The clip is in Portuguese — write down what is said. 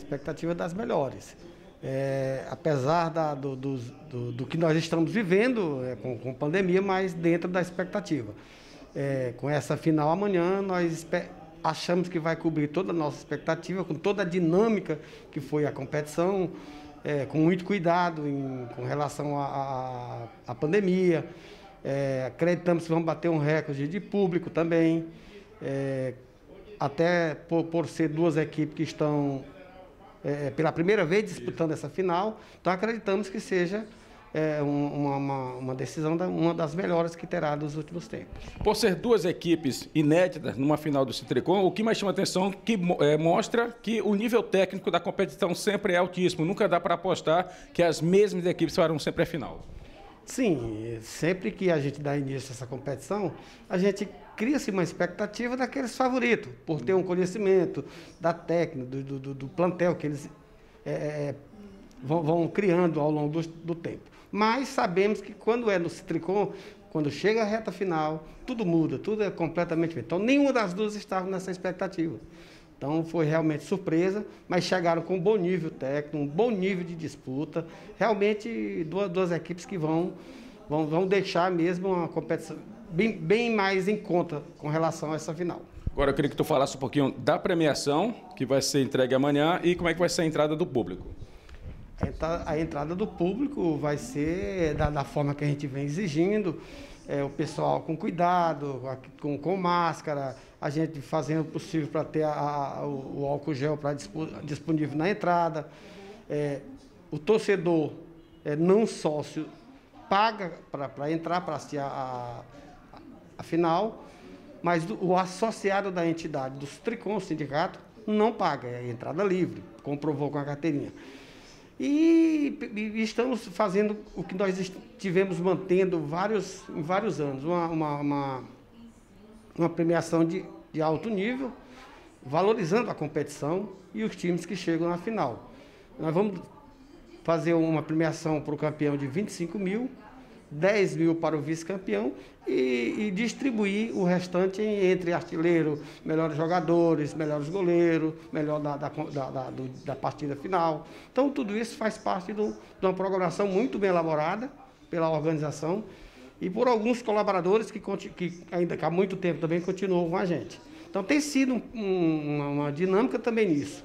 expectativa das melhores. É, apesar da, do, do, do, do, que nós estamos vivendo é, com, com pandemia, mas dentro da expectativa. É, com essa final amanhã, nós achamos que vai cobrir toda a nossa expectativa, com toda a dinâmica que foi a competição, é, com muito cuidado em, com relação à pandemia. É, acreditamos que vamos bater um recorde de público também, é, até por, por, ser duas equipes que estão é, pela primeira vez disputando essa final, então acreditamos que seja é uma, uma, uma, decisão, da, uma das melhores que terá dos últimos tempos. Por ser duas equipes inéditas numa final do Citricom, o que mais chama atenção que é, mostra que o nível técnico da competição sempre é altíssimo. Nunca dá para apostar que as mesmas equipes farão sempre a final. Sim, sempre que a gente dá início a essa competição, a gente cria-se uma expectativa daqueles favoritos, por ter um conhecimento da técnica, do, do, do plantel que eles é, é vão, vão, criando ao longo do, do tempo. Mas sabemos que quando é no Citricom, quando chega a reta final, tudo muda, tudo é completamente. Então, nenhuma das duas estava nessa expectativa. Então, foi realmente surpresa, mas chegaram com um bom nível técnico, um bom nível de disputa. Realmente, duas, duas equipes que vão, vão, vão deixar mesmo uma competição bem, bem mais em conta com relação a essa final. Agora, eu queria que tu falasse um pouquinho da premiação, que vai ser entregue amanhã, e como é que vai ser a entrada do público. A entrada do público vai ser da, da forma que a gente vem exigindo, é, o pessoal com cuidado, com, com máscara, a gente fazendo o possível para ter a, a, o, álcool gel pra, disponível na entrada. É, o torcedor é, não sócio paga para entrar, para assistir a, a, a, final, mas o associado da entidade, dos Tricom Sindicato, não paga, é entrada livre, comprovou com a carteirinha. E, e, estamos fazendo o que nós estivemos mantendo vários, em vários anos, uma, uma, uma, uma premiação de, de alto nível, valorizando a competição e os times que chegam na final. Nós vamos fazer uma premiação para o campeão de 25 mil 10 mil para o vice-campeão e, e, distribuir o restante entre artilheiro, melhores jogadores, melhores goleiros, melhor da, da, da, da partida final. Então, tudo isso faz parte do, de uma programação muito bem elaborada pela organização e por alguns colaboradores que, que ainda há muito tempo também continuam com a gente. Então, tem sido um, uma, uma dinâmica também nisso.